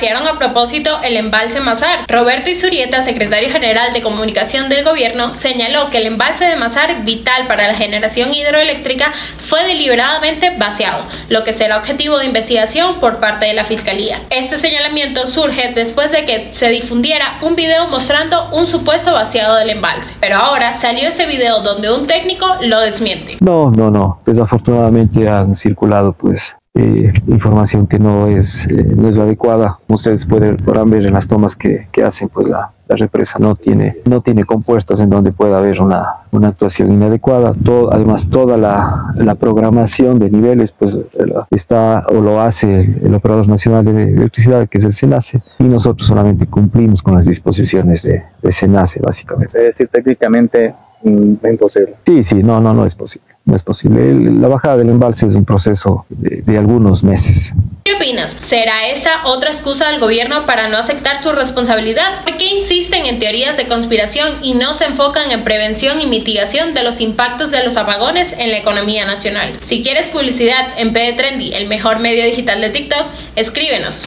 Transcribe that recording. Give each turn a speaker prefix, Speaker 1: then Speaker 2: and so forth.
Speaker 1: vaciaron a propósito el embalse Mazar. Roberto Isurieta, secretario general de comunicación del gobierno, señaló que el embalse de Mazar, vital para la generación hidroeléctrica, fue deliberadamente vaciado, lo que será objetivo de investigación por parte de la Fiscalía. Este señalamiento surge después de que se difundiera un video mostrando un supuesto vaciado del embalse. Pero ahora salió este video donde un técnico lo desmiente.
Speaker 2: No, no, no. Desafortunadamente han circulado pues eh, información que no es, eh, no es adecuada. Ustedes pueden, podrán ver en las tomas que, que hacen, pues la, la, represa no tiene, no tiene compuestas en donde pueda haber una, una actuación inadecuada. Además, toda la, la, programación de niveles pues está o lo hace el, el, Operador Nacional de Electricidad, que es el SENACE, y nosotros solamente cumplimos con las disposiciones de, de SENACE, básicamente.
Speaker 3: Es decir, técnicamente mm, imposible.
Speaker 2: Sí, sí, no, no, no es posible no es posible. El, la bajada del embalse es un proceso de, de, algunos meses.
Speaker 1: ¿Qué opinas? ¿Será esta otra excusa del gobierno para no aceptar su responsabilidad? ¿Por qué insisten en teorías de conspiración y no se enfocan en prevención y mitigación de los impactos de los apagones en la economía nacional? Si quieres publicidad en PD Trendy, el mejor medio digital de TikTok, escríbenos.